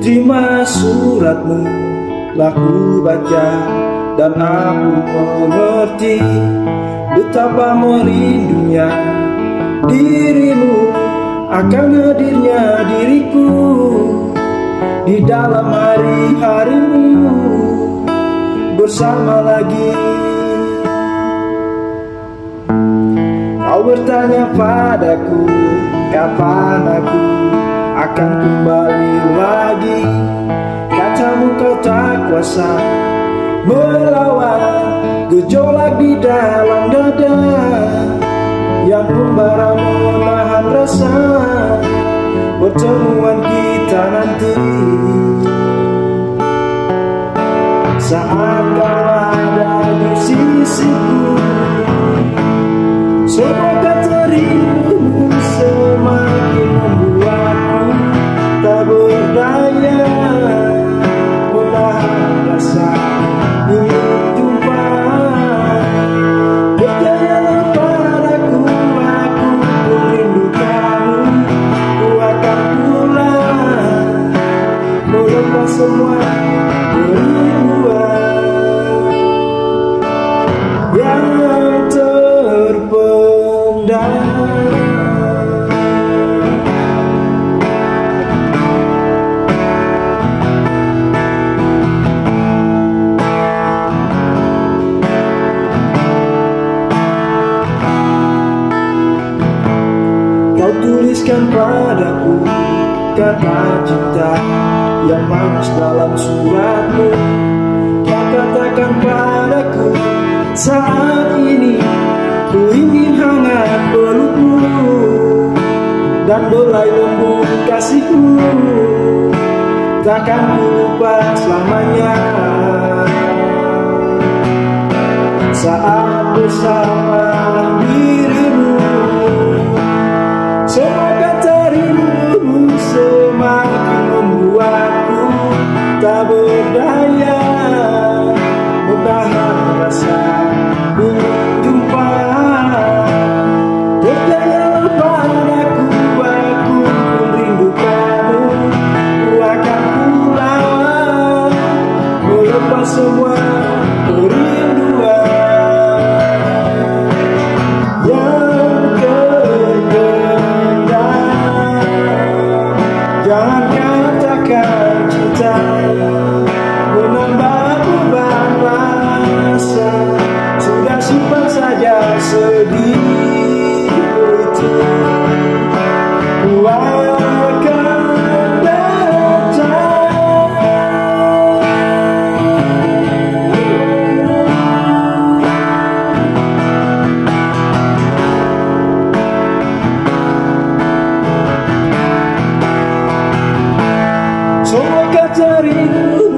terima suratmu Laku baca dan aku mengerti Betapa merindunya dirimu Akan hadirnya diriku Di dalam hari-harimu Bersama lagi. Kau bertanya padaku Kapan aku akan kembali lagi. Kau tak kuasa Melawan gejolak di dalam dada. Yang membara menahan rasa Pertemuan kita nanti. Saat kau ada di sisiku Semoga terindumu semua kerinduan yang terpendam Kau tuliskan padaku kata cinta yang manis dalam suratmu. Kau katakan padaku saat ini ku ingin hangat pelukmu dan belai lembut kasihmu takkan ku lupa selamanya. Saat bersama Melepas semua ring.